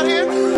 about him?